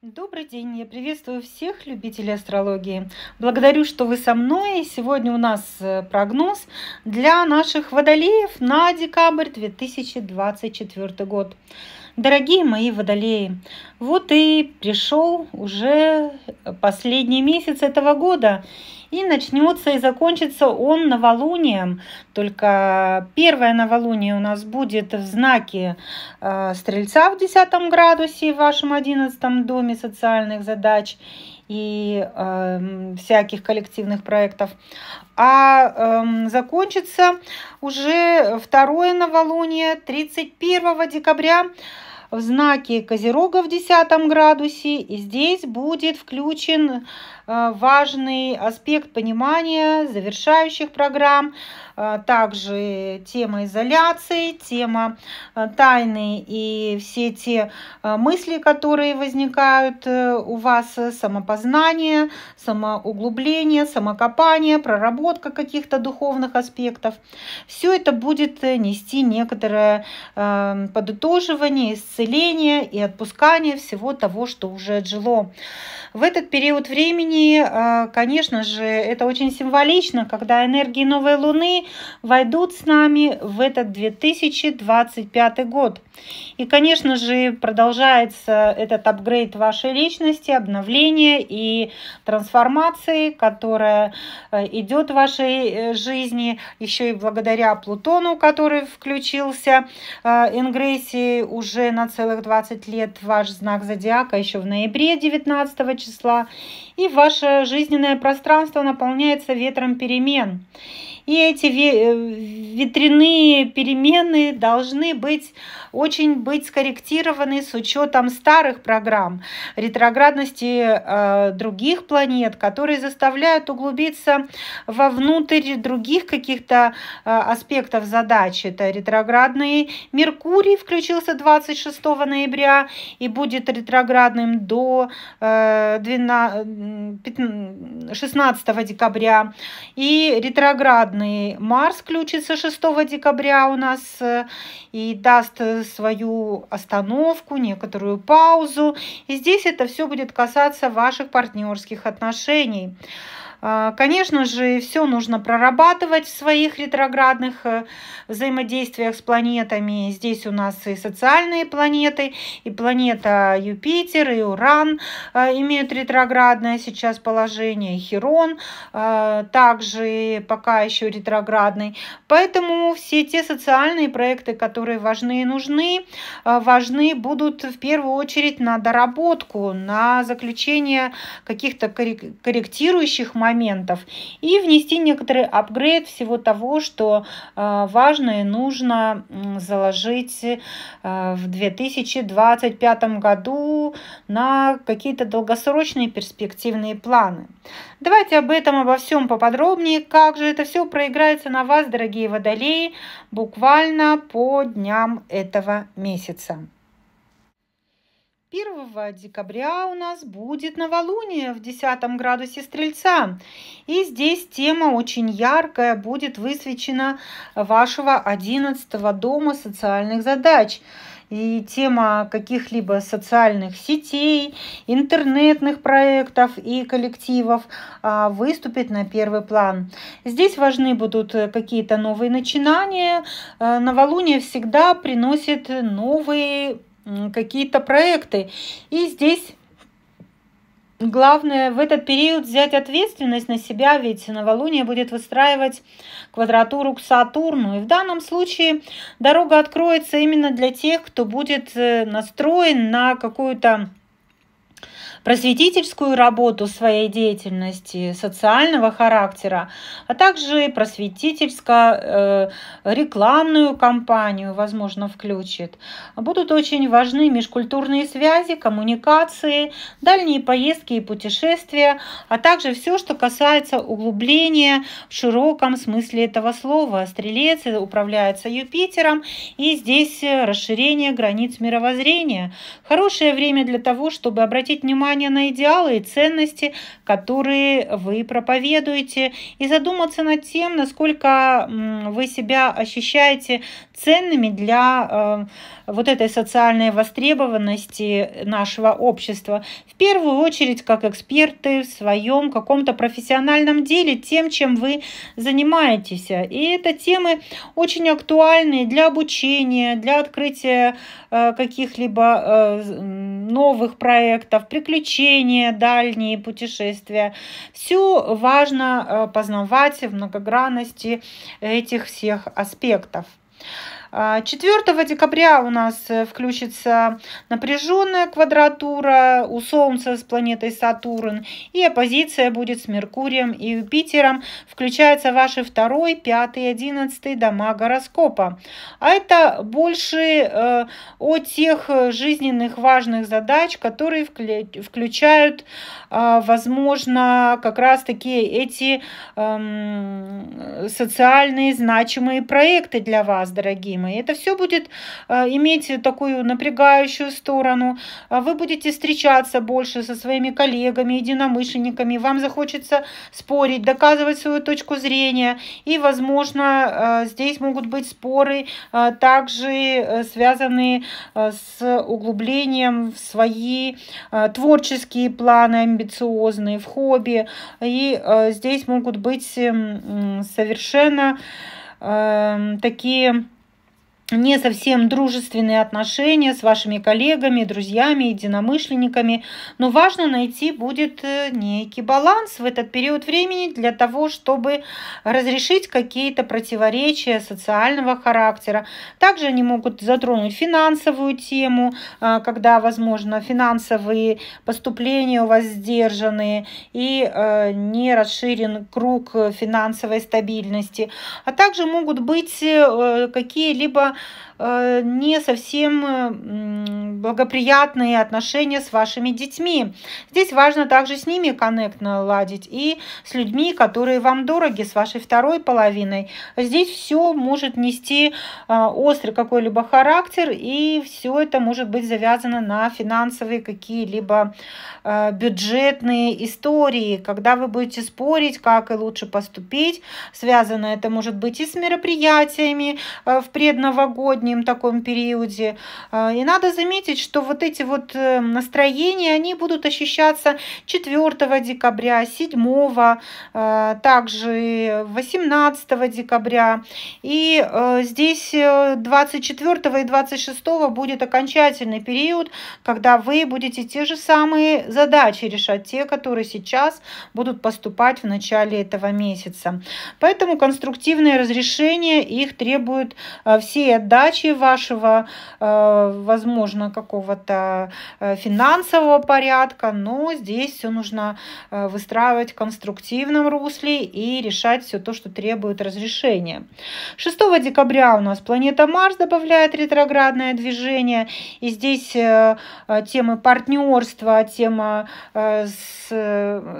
Добрый день, я приветствую всех любителей астрологии. Благодарю, что вы со мной. Сегодня у нас э, прогноз для наших водолеев на декабрь 2024 год. Дорогие мои водолеи, вот и пришел уже последний месяц этого года. И начнется и закончится он новолунием. Только первое новолуние у нас будет в знаке э, Стрельца в 10 градусе в вашем 11 доме социальных задач и э, всяких коллективных проектов. А э, закончится уже второе новолуние 31 декабря в знаке Козерога в 10 градусе. И здесь будет включен важный аспект понимания завершающих программ, э, также тема изоляции, тема э, тайны и все те мысли, которые возникают у вас, самопознание, самоуглубление, самокопание, проработка каких-то духовных аспектов. Все это будет нести некоторое подытоживание, исцеление и отпускание всего того, что уже отжило. В этот период времени, э, конечно же, это очень символично, когда энергии новой Луны войдут с нами в этот 2025 год. И, конечно же, продолжается этот апгрейд вашей личности, обновление и трансформации, которая э, идет в вашей э, жизни еще и благодаря Плутону, который включился ингрессии уже на целых 20 лет ваш знак зодиака еще в ноябре 19 числа, и ваше жизненное пространство наполняется ветром перемен. И эти э, ветряные перемены должны быть очень быть скорректированы с учетом старых программ, ретроградности э, других планет, которые заставляют углубиться вовнутрь других каких-то э, аспектов задачи. Это ретроградный Меркурий включился 26 ноября и будет ретроградным до э, 12, 15, 16 декабря. И ретроградный Западный Марс включится 6 декабря у нас э, и даст свою остановку, некоторую паузу. И здесь это все будет касаться ваших партнерских отношений. А, конечно же, все нужно прорабатывать в своих ретроградных э, взаимодействиях с планетами. Здесь у нас и социальные планеты, и планета Юпитер, и Уран э, имеют ретроградное сейчас положение, Херон э, также пока еще ретроградный. Поэтому все те социальные проекты, которые важны и нужны, важны будут в первую очередь на доработку, на заключение каких-то корректирующих моментов моментов и внести некоторый апгрейд всего того, что э, важно и нужно заложить э, в 2025 году на какие-то долгосрочные перспективные планы. Давайте об этом, обо всем поподробнее, как же это все проиграется на вас, дорогие водолеи, буквально по дням этого месяца. 1 декабря у нас будет новолуние в 10 градусе Стрельца. И здесь тема очень яркая, будет высвечена вашего 11 дома социальных задач. И тема каких-либо социальных сетей, интернетных проектов и коллективов а, выступит на первый план. Здесь важны будут какие-то новые начинания. Э, новолуние всегда приносит новые какие-то проекты. И здесь главное в этот период взять ответственность на себя, ведь новолуние будет выстраивать квадратуру к Сатурну. И в данном случае дорога откроется именно для тех, кто будет э, настроен на какую-то просветительскую работу своей деятельности социального характера, а также просветительско-рекламную кампанию, возможно, включит. Будут очень важны межкультурные связи, коммуникации, дальние поездки и путешествия, а также все, что касается углубления в широком смысле этого слова. Стрелец управляется Юпитером, и здесь расширение границ мировоззрения. Хорошее время для того, чтобы обратить внимание внимание на идеалы и ценности, которые вы проповедуете, и задуматься над тем, насколько вы себя ощущаете ценными для э, вот этой социальной востребованности нашего общества. В первую очередь, как эксперты в своем каком-то профессиональном деле, тем, чем вы занимаетесь. И это темы очень актуальные для обучения, для открытия э, каких-либо э, новых проектов, приключения, дальние путешествия. Все важно познавать в многогранности этих всех аспектов. 4 декабря у нас э, включится напряженная квадратура у Солнца с планетой Сатурн, и оппозиция будет с Меркурием и Юпитером. Включается ваши 2, 5 и 11 дома гороскопа. А это больше э, о тех жизненных важных задач, которые включают, э, возможно, как раз таки эти эм, социальные значимые проекты для вас, дорогие мои. Это все будет э, иметь такую напрягающую сторону. А вы будете встречаться больше со своими коллегами, единомышленниками. Вам захочется спорить, доказывать свою точку зрения. И, возможно, э, здесь могут быть споры, э, также связанные с углублением в свои творческие планы амбициозные, в хобби. И здесь могут быть совершенно такие не совсем дружественные отношения с вашими коллегами, друзьями, единомышленниками, но важно найти будет э, некий баланс в этот период времени для того, чтобы разрешить какие-то противоречия социального характера. Также они могут затронуть финансовую тему, э, когда, возможно, финансовые поступления у вас сдержаны и э, не расширен круг финансовой стабильности, а также могут быть какие-либо не совсем благоприятные отношения с вашими детьми. Здесь важно также с ними коннект наладить и с людьми, которые вам дороги, с вашей второй половиной. Здесь все может нести э, острый какой-либо характер, и все это может быть завязано на финансовые какие-либо э, бюджетные истории, когда вы будете спорить, как и лучше поступить. Связано это может быть и с мероприятиями в предновогоднем новогоднем таком периоде. А, и надо заметить, что вот эти вот э, настроения, они будут ощущаться 4 декабря, 7, а, также 18 декабря. И э, здесь 24 э, и 26 будет окончательный период, когда вы будете те же самые задачи решать, те, которые сейчас будут поступать в начале этого месяца. Поэтому конструктивные разрешения их требуют все отдачи вашего, э, возможно, какого-то э, финансового порядка, но здесь все нужно э, выстраивать в конструктивном русле и решать все то, что требует разрешения. 6 декабря у нас планета Марс добавляет ретроградное движение, и здесь темы партнерства, тема с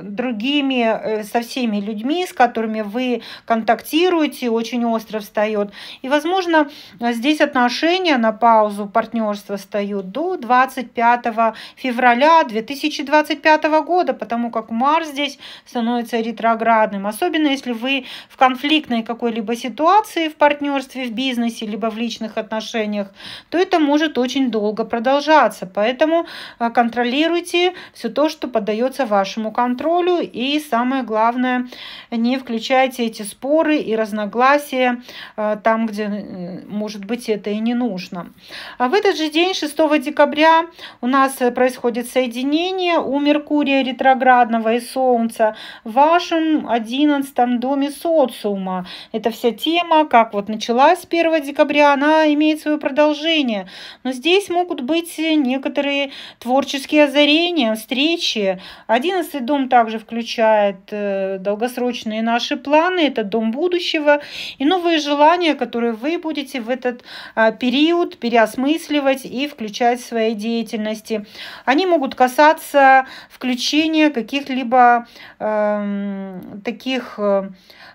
другими, со всеми людьми, с которыми вы контактируете, очень остро встает. И, возможно, здесь отношения на паузу партнерства встают до 25 февраля 2025 года, потому как Марс здесь становится ретроградным. Особенно если вы в конфликтной какой-либо ситуации в партнерстве, в бизнесе, либо в личных отношениях, то это может очень долго продолжаться. Поэтому а, контролируйте все то, что поддается вашему контролю. И самое главное, не включайте эти споры и разногласия а, там, где может быть это и не нужно. А в этот же день, 6 декабря, у нас происходит соединение у Меркурия ретроградного и Солнца в вашем 11 доме социума. Это вся тема, как вот началась 1 декабря, она имеет свое продолжение. Но здесь могут быть некоторые творческие озарения, встречи. 11 дом также включает э, долгосрочные наши планы, это дом будущего и новые желания, которые вы будете в этот этот период переосмысливать и включать в своей деятельности. Они могут касаться включения каких-либо э, таких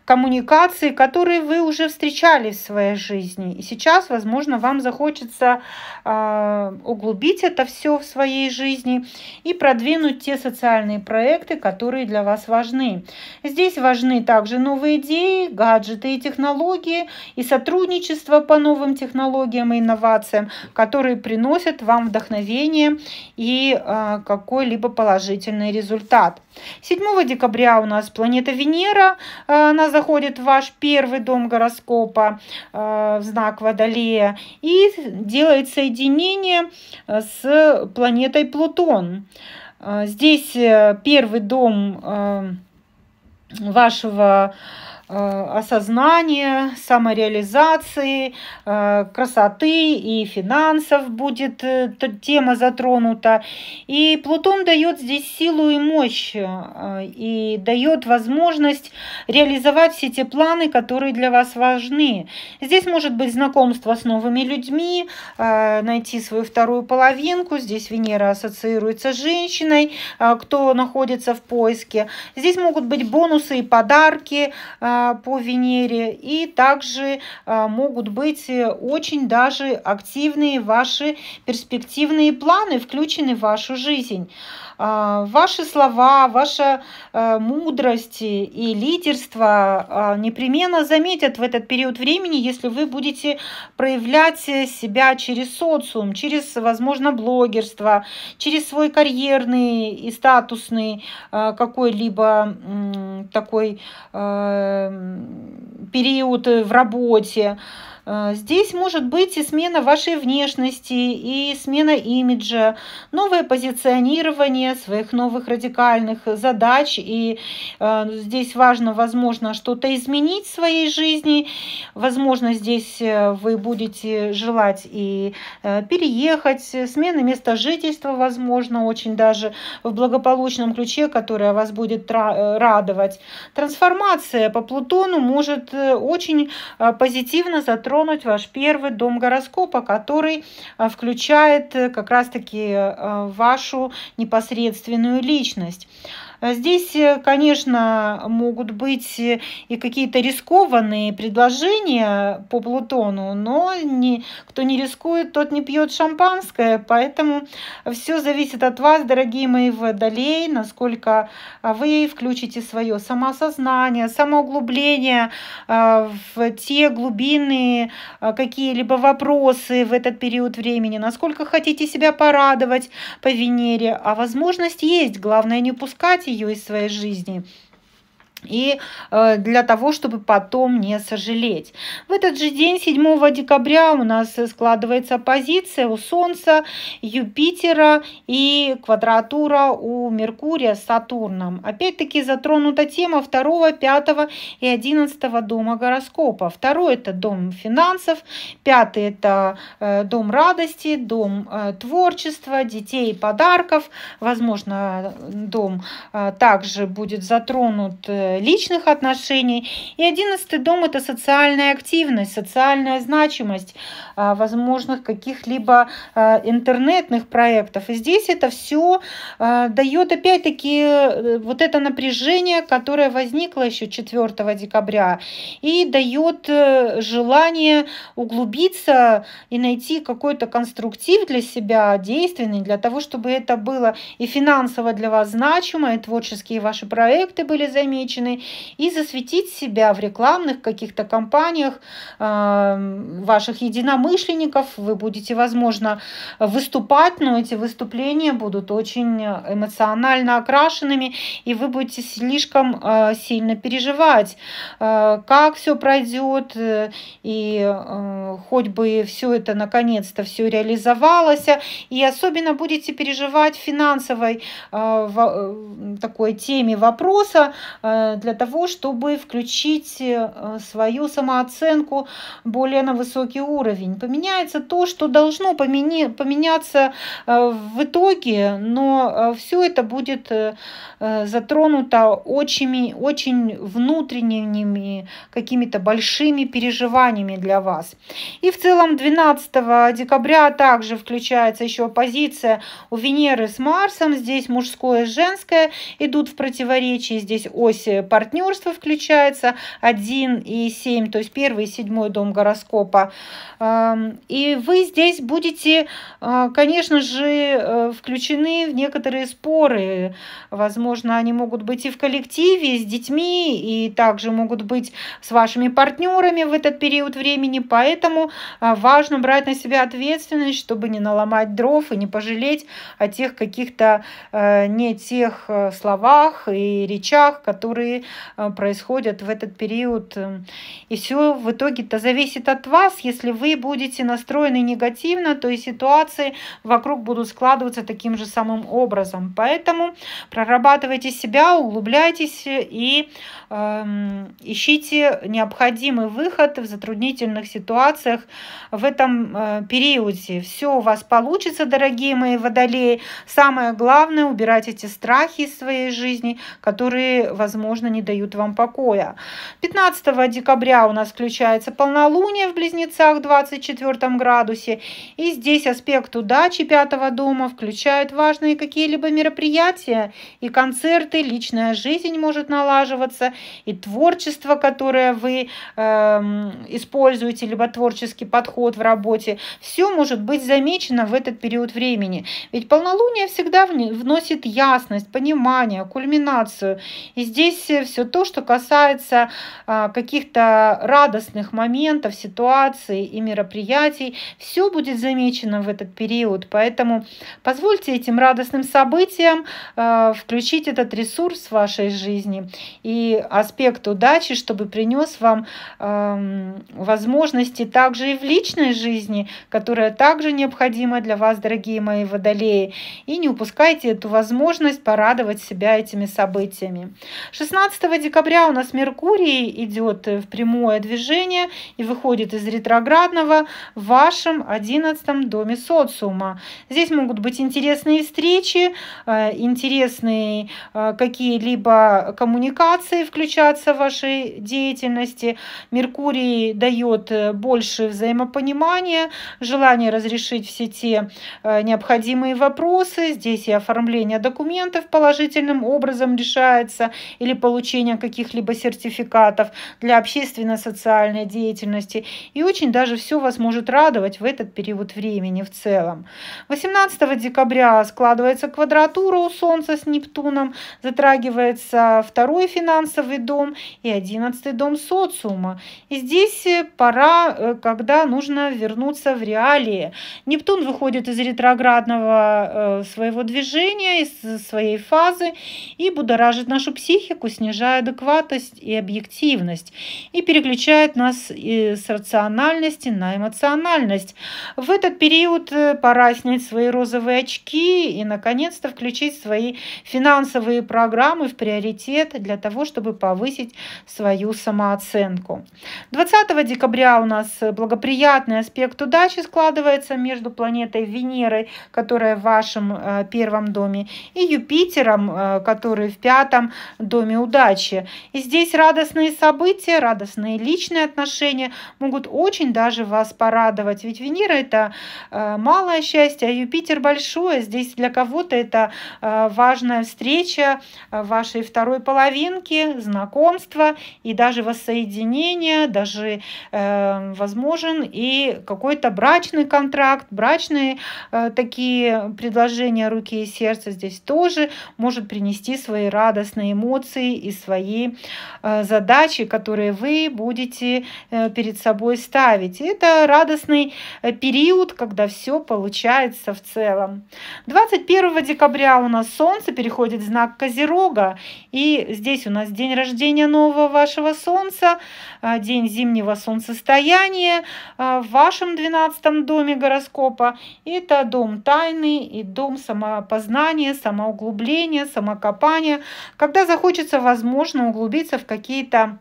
коммуникаций, которые вы уже встречали в своей жизни. И сейчас, возможно, вам захочется э, углубить это все в своей жизни и продвинуть те социальные проекты, которые для вас важны. Здесь важны также новые идеи, гаджеты и технологии, и сотрудничество по новым технологиям и инновациям, которые приносят вам вдохновение и э, какой-либо положительный результат. 7 декабря у нас планета Венера, э, она заходит в ваш первый дом гороскопа э, в знак Водолея и делает соединение э, с планетой Плутон. Здесь первый дом вашего осознания, самореализации, э, красоты и финансов будет э, тема затронута. И Плутон дает здесь силу и мощь и дает возможность реализовать все те планы, которые для вас важны. Здесь может быть знакомство с новыми людьми, найти свою вторую половинку. Здесь Венера ассоциируется с женщиной, кто находится в поиске. Здесь могут быть бонусы и подарки, по Венере, и также а, могут быть э, очень даже активные ваши перспективные планы, включены в вашу жизнь. А, ваши слова, ваша э, мудрость и лидерство а, непременно заметят в этот период времени, если вы будете проявлять себя через социум, через, возможно, блогерство, через свой карьерный и статусный какой-либо такой э, период в работе. Э, здесь может быть и смена вашей внешности, и смена имиджа, новое позиционирование своих новых радикальных задач. И э, здесь важно, возможно, что-то изменить в своей жизни. Возможно, здесь э, вы будете желать и переехать, смена места жительства, возможно, очень даже в благополучном ключе, которое вас будет радовать. Трансформация по Плутону может очень позитивно затронуть ваш первый дом гороскопа, который включает э, как раз-таки э, вашу непосредственную личность. А здесь, э, конечно, могут быть э, и какие-то рискованные предложения по Плутону, но не, кто не рискует, тот не пьет шампанское, поэтому все зависит от вас, дорогие мои водолеи, насколько вы включите свое самосознание, самоуглубление а, в те глубины а, какие-либо вопросы в этот период времени, насколько хотите себя порадовать по Венере, а возможность есть, главное не пускать ее из своей жизни и э, для того, чтобы потом не сожалеть. В этот же день, 7 декабря, у нас складывается позиция у Солнца, Юпитера и квадратура у Меркурия с Сатурном. Опять-таки затронута тема 2, 5 и 11 дома гороскопа. Второй – это дом финансов, пятый – это э, дом радости, дом э, творчества, детей и подарков. Возможно, дом также будет затронут личных отношений. И одиннадцатый дом – это социальная активность, социальная значимость а, возможных каких-либо а, интернетных проектов. И здесь это все а, дает опять-таки э, вот это напряжение, которое возникло еще 4 декабря, и дает э, желание углубиться и найти какой-то конструктив для себя, действенный, для того, чтобы это было и финансово для вас значимо, и творческие ваши проекты были замечены, женщины и засветить себя в рекламных каких-то компаниях э, ваших единомышленников. Вы будете, возможно, выступать, но эти выступления будут очень эмоционально окрашенными, и вы будете слишком э, сильно переживать, э, как все пройдет, и хоть бы все это наконец-то все реализовалось, и особенно будете переживать финансовой такой теме вопроса, для того, чтобы включить свою самооценку более на высокий уровень. Поменяется то, что должно поменяться в итоге, но все это будет затронуто очень, очень внутренними какими-то большими переживаниями для вас. И в целом 12 декабря также включается еще позиция у Венеры с Марсом. Здесь мужское и женское идут в противоречии. Здесь ось партнерства включается 1 и 7, то есть первый и седьмой дом гороскопа. И вы здесь будете, а, конечно же, э, включены в некоторые споры. Возможно, они могут быть и в коллективе, с детьми, и также могут быть с вашими партнерами в этот период времени. Поэтому а, важно брать на себя ответственность, чтобы не наломать дров и не пожалеть о тех каких-то э, не тех э, словах и речах, которые происходят в этот период. И все в итоге-то зависит от вас, если вы будете настроены негативно, то и ситуации вокруг будут складываться таким же самым образом. Поэтому прорабатывайте себя, углубляйтесь и э, ищите необходимый выход в затруднительных ситуациях в этом э, периоде. Все у вас получится, дорогие мои водолеи. Самое главное, убирать эти страхи из своей жизни, которые, возможно, не дают вам покоя. 15 декабря у нас включается полнолуние в Близнецах 20 24 градусе. И здесь аспект удачи пятого дома включает важные какие-либо мероприятия и концерты, личная жизнь может налаживаться, и творчество, которое вы э, используете, либо творческий подход в работе, все может быть замечено в этот период времени. Ведь полнолуние всегда вносит ясность, понимание, кульминацию. И здесь все то, что касается э, каких-то радостных моментов, ситуаций и мероприятий. Все будет замечено в этот период, поэтому позвольте этим радостным событиям э, включить этот ресурс в вашей жизни и аспект удачи, чтобы принес вам возможности также и в личной жизни, которая также необходима для вас, дорогие мои водолеи. И не упускайте эту возможность порадовать себя этими событиями. 16 декабря у нас Меркурий идет в прямое движение и выходит из ретроградного в вашем одиннадцатом доме социума. Здесь могут быть интересные встречи, э, интересные э, какие-либо коммуникации включаться в вашей деятельности. Меркурий дает э, больше взаимопонимания, желание разрешить все те необходимые вопросы. Здесь и оформление документов положительным образом решается или получение каких-либо сертификатов для общественно-социальной деятельности. И очень даже все вас может радовать в этот период времени в целом. 18 декабря складывается квадратура у Солнца с Нептуном, затрагивается второй финансовый дом и одиннадцатый дом социума. И здесь пора, э, когда нужно вернуться в реалии. Нептун выходит из ретроградного э, своего движения, из своей фазы и будоражит нашу психику, снижая адекватность и объективность и переключает нас с рациональности на эмоциональность. В этот период э, пора снять свои розовые очки и, наконец-то, включить свои финансовые программы в приоритет для того, чтобы повысить свою самооценку. 20 декабря у нас благоприятный аспект удачи складывается между планетой Венерой, которая в вашем э, первом доме, и Юпитером, э, который в пятом доме удачи. И здесь радостные события, радостные личные отношения могут очень даже вас порадовать. Ведь Венера это э, малое счастье, а Юпитер большое. Здесь для кого-то это э, важная встреча э, вашей второй половинки, знакомство и даже воссоединение, даже возможен и какой-то брачный контракт, брачные такие предложения руки и сердца здесь тоже может принести свои радостные эмоции и свои задачи, которые вы будете перед собой ставить. Это радостный э, период, когда все получается в целом. 21 декабря у нас Солнце переходит в знак Козерога. И здесь у нас день рождения нового вашего Солнца, э, день зимнего солнцестояния э, в вашем 12 доме гороскопа. Это дом тайны и дом самопознания, самоуглубления, самокопания. Когда захочется возможно углубиться в какие-то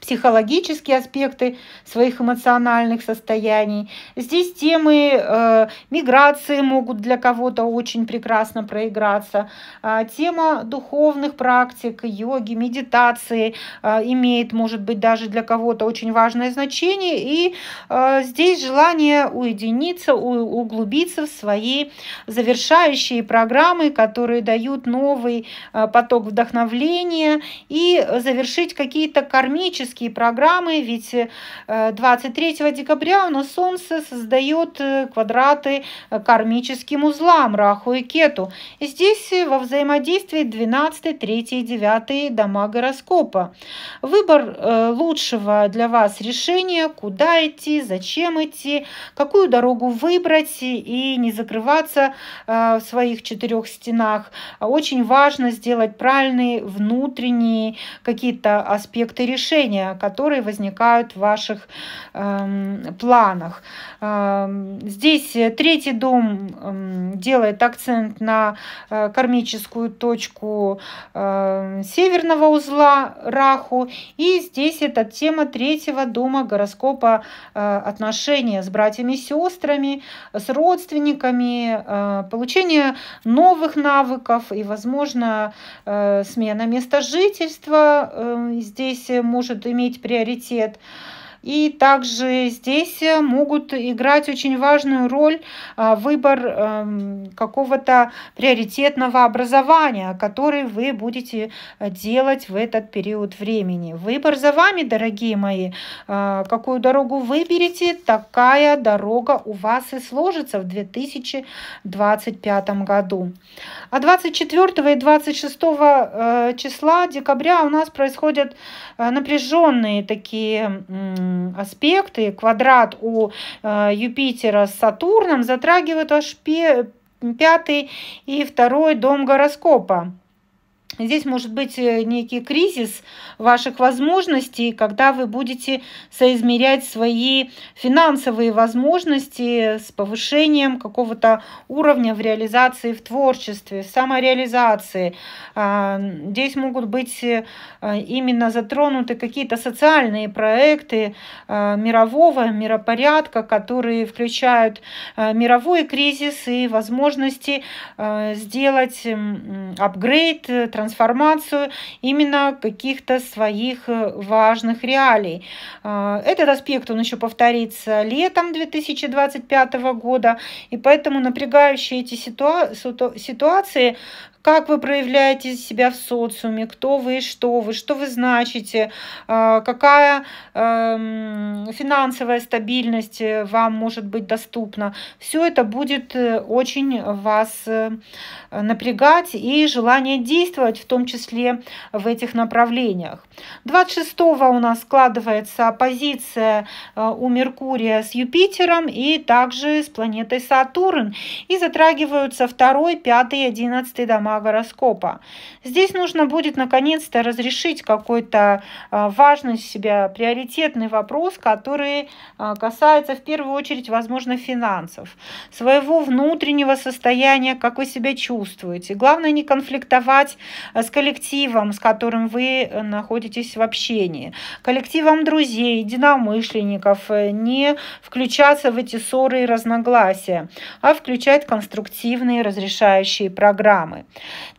психологические аспекты своих эмоциональных состояний. Здесь темы э, миграции могут для кого-то очень прекрасно проиграться. Э, тема духовных практик, йоги, медитации э, имеет, может быть, даже для кого-то очень важное значение. И э, здесь желание уединиться, у, углубиться в свои завершающие программы, которые дают новый э, поток вдохновления и завершить какие-то кармические космические программы, ведь 23 э, декабря у нас Солнце создает э, квадраты э, кармическим узлам Раху и Кету. И здесь во взаимодействии 12, 3 и 9 дома гороскопа. Выбор лучшего для вас решения, куда идти, зачем идти, какую дорогу выбрать и не закрываться в своих четырех стенах. Очень важно сделать правильные внутренние какие-то аспекты решения изменения, которые возникают в ваших э, планах. Э, здесь третий дом э, делает акцент на э, кармическую точку э, северного узла Раху. И здесь эта тема третьего дома гороскопа э, отношения с братьями и сестрами, с родственниками, э, получение новых навыков и, возможно, э, смена места жительства э, здесь может иметь приоритет. И также здесь э, могут играть очень важную роль а, выбор эм, какого-то приоритетного образования, который вы будете э, делать в этот период времени. Выбор за вами, дорогие мои. А, какую дорогу выберете, такая дорога у вас и сложится в 2025 году. А 24 и 26 э, числа декабря у нас происходят напряженные такие аспекты, квадрат у э, Юпитера с Сатурном затрагивают аж пятый и второй дом гороскопа. Здесь может быть э, некий кризис ваших возможностей, когда вы будете соизмерять свои финансовые возможности с повышением какого-то уровня в реализации в творчестве, в самореализации. А, здесь могут быть э, именно затронуты какие-то социальные проекты э, мирового миропорядка, которые включают мировой кризис и возможности сделать апгрейд, трансформацию именно каких-то своих э, важных реалий. А, этот аспект, он еще повторится летом 2025 года, и поэтому напрягающие эти ситуации как вы проявляете себя в социуме, кто вы что вы, что вы значите, а, какая эм, финансовая стабильность э, вам может быть доступна. Все это будет э, очень вас э, напрягать и желание действовать, в том числе в этих направлениях. 26 у нас складывается оппозиция у Меркурия с Юпитером и также с планетой Сатурн. И затрагиваются 2, 5 и 11 дома сама гороскопа. Здесь нужно будет наконец-то разрешить какой-то а, важный себя приоритетный вопрос, который а, касается в первую очередь, возможно, финансов, своего внутреннего состояния, как вы себя чувствуете. Главное не конфликтовать а, с коллективом, с которым вы э, находитесь в общении, коллективом друзей, единомышленников, э, не включаться в эти ссоры и разногласия, а включать конструктивные разрешающие программы.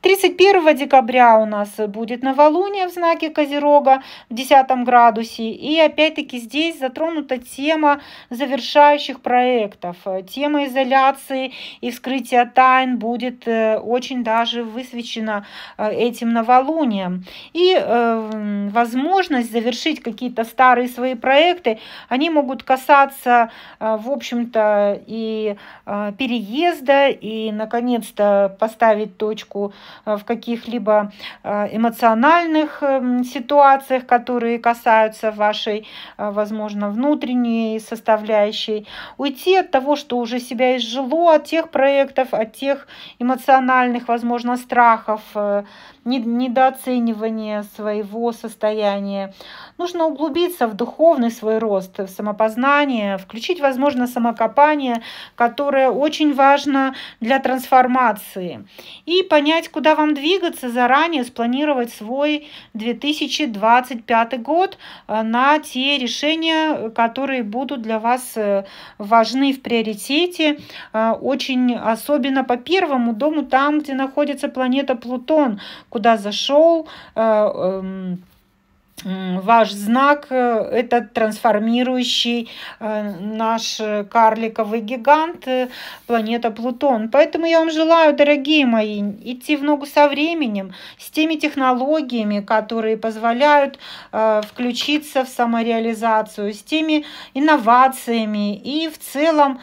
31 декабря у нас будет новолуние в знаке Козерога в 10 градусе. И опять-таки здесь затронута тема завершающих проектов. Тема изоляции и вскрытия тайн будет э, очень даже высвечена э, этим новолунием. И э, возможность завершить какие-то старые свои проекты, они могут касаться, в общем-то, и переезда, и, наконец-то, поставить точку поддержку э, в каких-либо э, эмоциональных эм, ситуациях, которые касаются вашей, э, возможно, внутренней составляющей. Уйти от того, что уже себя изжило, от тех проектов, от тех эмоциональных, возможно, страхов, недооценивания своего состояния. Нужно углубиться в духовный свой рост, в самопознание, включить, возможно, самокопание, которое очень важно для трансформации. И понять, понять, куда вам двигаться, заранее спланировать свой 2025 год э, на те решения, которые будут для вас э, важны в приоритете. Э, очень особенно по первому дому, там, где находится планета Плутон, куда зашел эм, ваш знак э, – это трансформирующий э, наш карликовый гигант, э, планета Плутон. Поэтому я вам желаю, дорогие мои, идти в ногу со временем, с теми технологиями, которые позволяют включиться в самореализацию, с теми инновациями. И в целом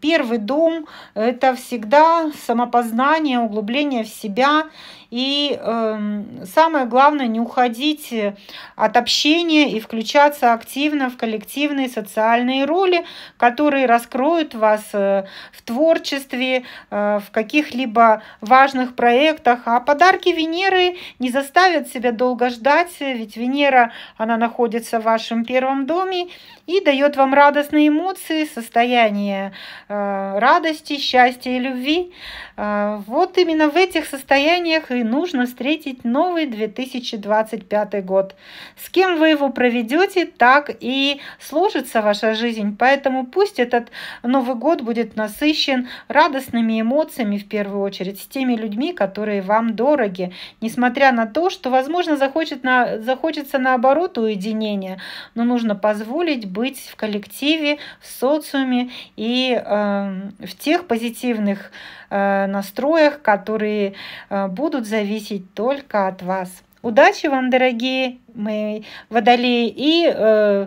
первый дом – это всегда самопознание, углубление в себя – и э, самое главное, не уходить э, от общения и включаться активно в коллективные социальные роли, которые раскроют вас э, в творчестве, э, в каких-либо важных проектах. А подарки Венеры не заставят себя долго ждать, ведь Венера, она находится в вашем первом доме и дает вам радостные эмоции, состояние э, радости, счастья и любви. Э, вот именно в этих состояниях и нужно встретить новый 2025 год. С кем вы его проведете, так и сложится ваша жизнь. Поэтому пусть этот Новый год будет насыщен радостными эмоциями в первую очередь, с теми людьми, которые вам дороги. Несмотря на то, что, возможно, захочет на, захочется наоборот уединения, но нужно позволить быть в коллективе, в социуме и э, в тех позитивных Э, настроях, которые э, будут зависеть только от вас. Удачи вам, дорогие мои водолеи, и э,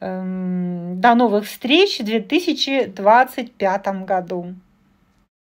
э, до новых встреч в 2025 году.